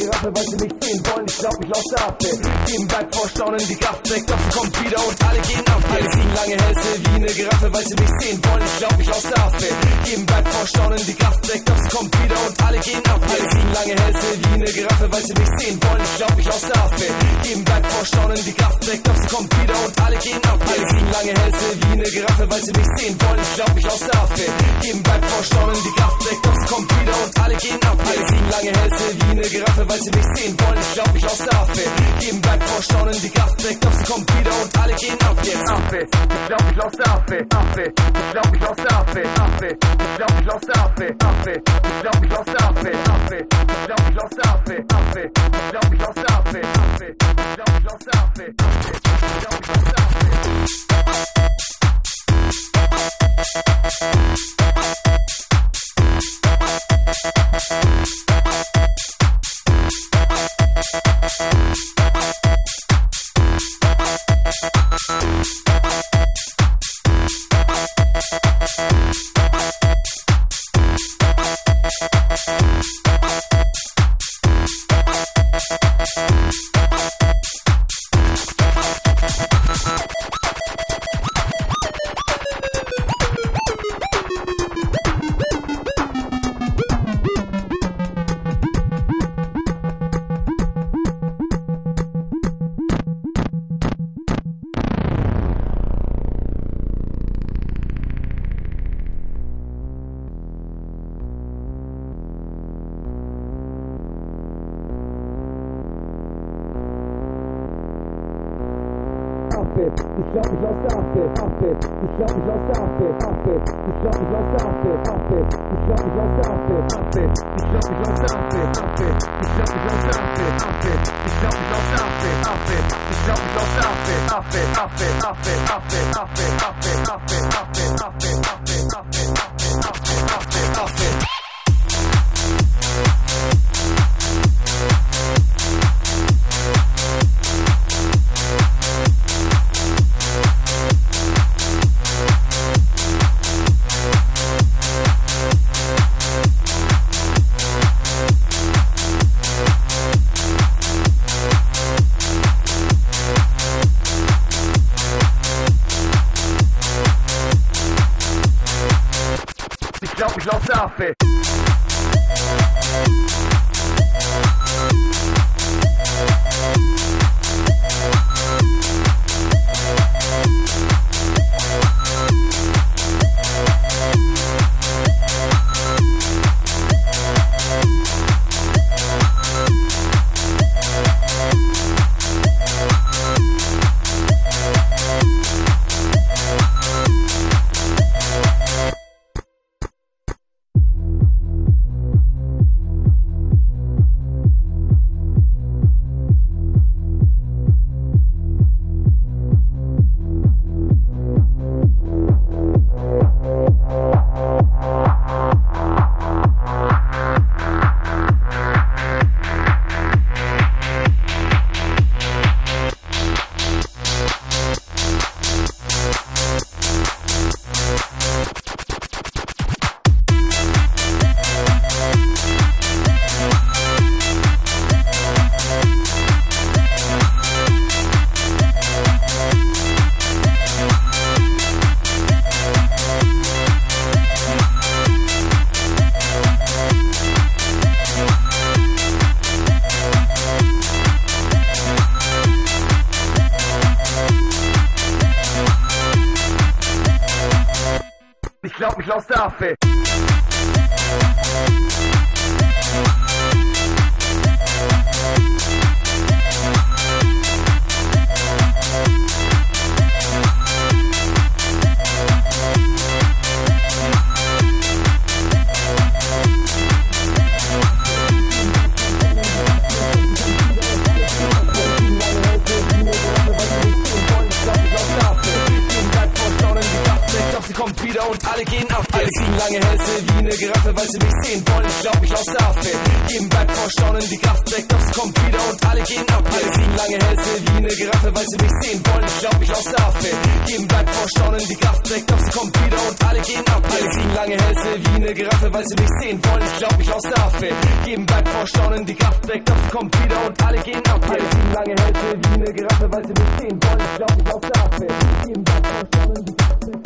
Giraffe, weil sie mich sehen wollen. Ich glaub, ich lausche ab. Geben bleibt vor Staunen die Kraft weg, doch sie kommt wieder und alle gehen ab. Alle ziehen lange Hälse wie eine Giraffe, weil sie mich sehen wollen. Ich glaub, ich lausche ab. Geben bleibt vor Staunen die Kraft weg, doch sie kommt wieder und alle gehen ab. Alle ziehen lange Hälse wie eine Giraffe, weil sie mich sehen wollen. Ich glaub, ich lausche ab. Geben bleibt vor Staunen die Kraft weg, doch sie kommt wieder und alle gehen ab. Alle ziehen lange Hälse wie eine Giraffe, weil sie mich sehen wollen. Ich glaub, ich lausche ab. Geben bleibt vor Staunen die Kraft weg, doch sie kommt wieder und alle gehen ab. Alle ziehen lange Hälse wie eine Giraffe, weil sie mich sehen wollen. Ich glaub, ich lausche ab. Geben bleibt vor Staunen die Kraft weg, doch sie kommt wieder und alle gehen ab jetzt. Affe, ich glaub, ich lausche ab. Affe, ich glaub, ich lausche ab. Affe, ich glaub, ich lausche ab. Affe, ich glaub, ich lausche ab. Affe, ich glaub, ich lausche ab. Affe, ich glaub, ich lausche ab. Affe, ich glaub, ich lausche ab. Affe, ich glaub, ich Affe, ich glaub, ich lausche Affe, Affe, ich glaub, ich lausche Affe, Affe, ich glaub, ich lausche Affe, Affe, ich glaub, ich lausche Affe, Affe, ich glaub, ich lausche Affe, Affe, ich glaub, ich lausche Affe, Affe, ich glaub, ich lausche Affe, Affe, ich glaub, ich lausche Affe, Affe, Affe, Affe, Affe, Affe, Affe, Affe, Affe, Affe, Affe, hace je lance ça en fait. Gehen ab. Alle kriegen lange Hälse wie eine Giraffe, weil sie mich sehen wollen. Ich glaub, ich der Affe. Jedem bleibt vor Staunen die Kraft weg, es kommt wieder und alle gehen ab. Alle kriegen lange Hälse wie eine Giraffe, weil sie mich sehen wollen. Ich glaub, ich der Affe. Jedem bleibt vor Staunen die Kraft weg, sie kommt wieder und alle gehen ab. Alle kriegen lange Hälse wie eine Giraffe, weil sie mich sehen wollen. Ich glaub, ich der Affe. Jedem bleibt vor Staunen die Kraft weg, sie kommt wieder und alle gehen ab. Alle kriegen lange Hälse wie eine Giraffe, weil sie mich sehen wollen. Ich glaub, ich der Affe. Jedem bleibt vor Staunen die Kraft weg.